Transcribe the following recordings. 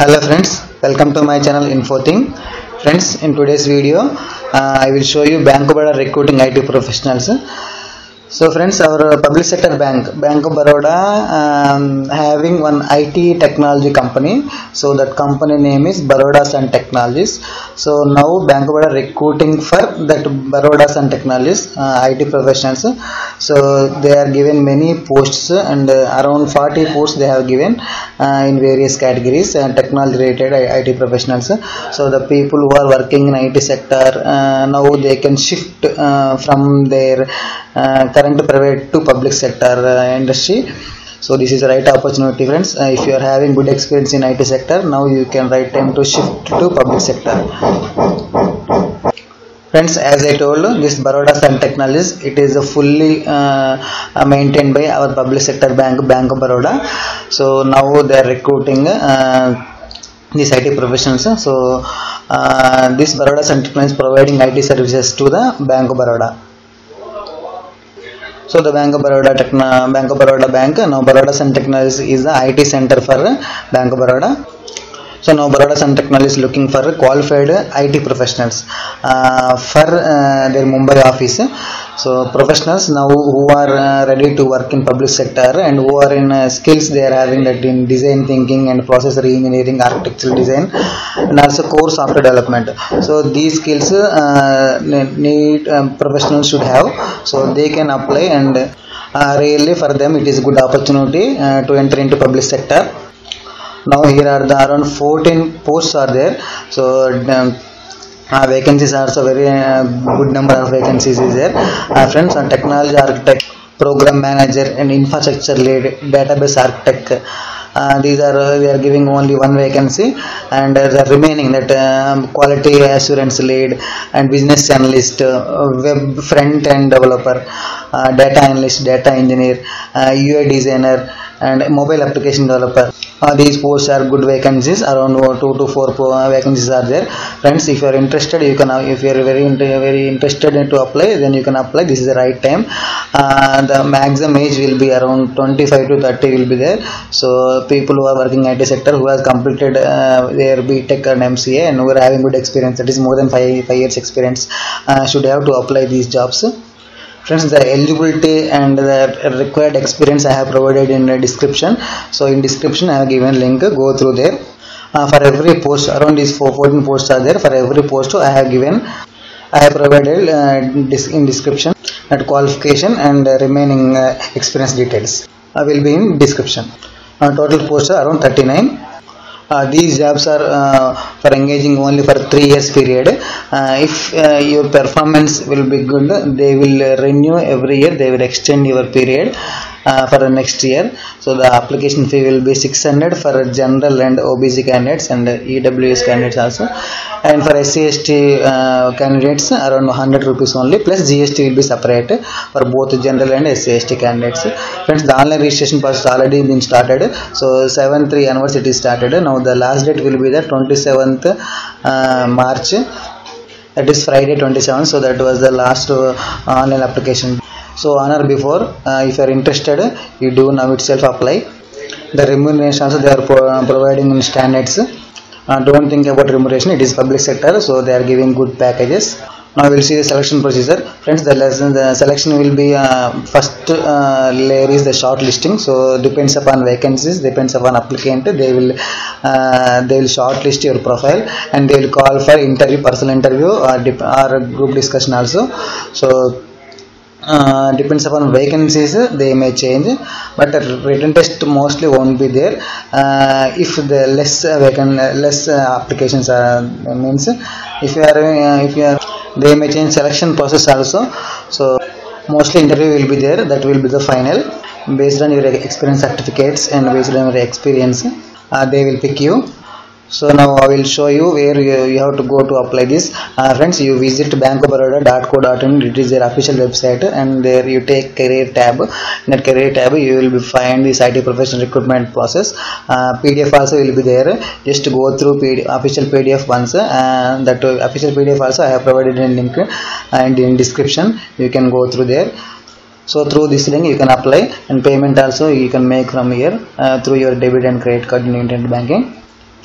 hello friends. Welcome to my channel infothing. Friends in today's video uh, i will show you bank of baroda recruiting it professionals. So friends our public sector bank bank of baroda um, having one it technology company. So that company name is baroda sun technologies. So now bank of baroda recruiting for that baroda sun technologies uh, it professionals so they are given many posts and uh, around 40 posts they have given uh, in various categories and technology related IT professionals. So the people who are working in IT sector uh, now they can shift uh, from their uh, current private to public sector uh, industry. So this is the right opportunity friends. Uh, if you are having good experience in IT sector now you can right time to shift to public sector. Friends, as I told, this Baroda Sun Technologies, it is fully uh, maintained by our public sector bank, Bank of Baroda. So now they are recruiting uh, these IT professionals. So uh, this Baroda Technologies is providing IT services to the Bank of Baroda. So the Bank of Baroda, Techno, Bank of Baroda Bank, now Baroda Sun Technologies is the IT center for Bank of Baroda. So now Baroda Technology is looking for qualified IT professionals uh, for uh, their Mumbai office. So professionals now who are uh, ready to work in public sector and who are in uh, skills they are having that in design thinking and process engineering, architectural design, and also core software development. So these skills uh, need um, professionals should have. So they can apply and uh, really for them it is a good opportunity to enter into public sector now here are the around 14 posts are there. So um, uh, vacancies are so very uh, good number of vacancies is there. Uh, friends on technology architect program manager and infrastructure lead database architect. Uh, these are uh, we are giving only one vacancy and uh, the remaining that um, quality assurance lead and business analyst uh, web front end developer uh, data analyst data engineer uh, ui designer and mobile application developer. Uh, these posts are good vacancies around uh, 2 to 4 uh, vacancies are there. Friends if you are interested you can uh, if you are very very interested in to apply then you can apply. This is the right time. Uh, the maximum age will be around 25 to 30 will be there. So people who are working in IT sector who has completed uh, their BTech and MCA and who are having good experience that is more than 5 5 years experience uh, should have to apply these jobs friends the eligibility and the required experience i have provided in the description. So in description i have given link. Go through there. Uh, for every post around these four, 14 posts are there. For every post i have given i have provided uh, in description that qualification and uh, remaining uh, experience details. Uh, will be in description. Uh, total posts are around 39 uh, these jobs are uh, for engaging only for three years period. Uh, if uh, your performance will be good they will renew every year they will extend your period uh, for the next year. So the application fee will be 600 for general and obc candidates and ews candidates also. And for scst uh, candidates around 100 rupees only plus gst will be separate for both general and scst candidates. Friends the online registration process already been started. So 7 3 onwards it is started. Now the last date will be the 27th uh, march. That is friday 27 so that was the last uh, online application so on or before uh, if you are interested you do now itself apply. The remuneration also they are pro- providing in standards. Uh, don't think about remuneration it is public sector so they are giving good packages. Now we'll see the selection procedure. Friends the lesson the selection will be uh, first uh, layer is the short listing. So depends upon vacancies depends upon applicant. They will uh, they will shortlist your profile and they will call for interview personal interview or, or group discussion also. So uh, depends upon vacancies they may change but written test mostly won't be there. Uh, if the less vacant less uh, applications are means if you are uh, if you are they may change selection process also. So mostly interview will be there that will be the final. Based on your experience certificates and based on your experience uh, they will pick you so now I will show you where you, have to go to apply this. Uh, friends, you visit bankofbaroda.co.in. It is their official website, and there you take career tab. In that career tab, you will be find this IT professional recruitment process. Uh, PDF also will be there. Just go through PD, official PDF once. Uh, that uh, official PDF also I have provided in link and in description. You can go through there so through this link you can apply and payment also you can make from here uh, through your debit and credit card in internet banking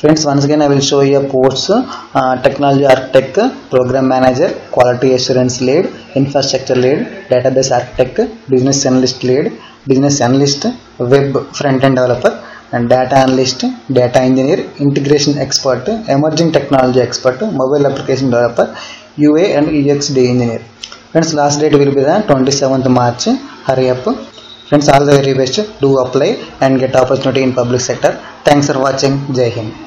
Friends, once again I will show you a course uh, technology architect, program manager, quality assurance lead, infrastructure lead, database architect, business analyst lead, business analyst, web front end developer, and data analyst, data engineer, integration expert, emerging technology expert, mobile application developer, UA and UXD engineer. Friends, last date will be the 27th March. Hurry up. Friends, all the very best. Do apply and get opportunity in public sector. Thanks for watching. Jai Hind.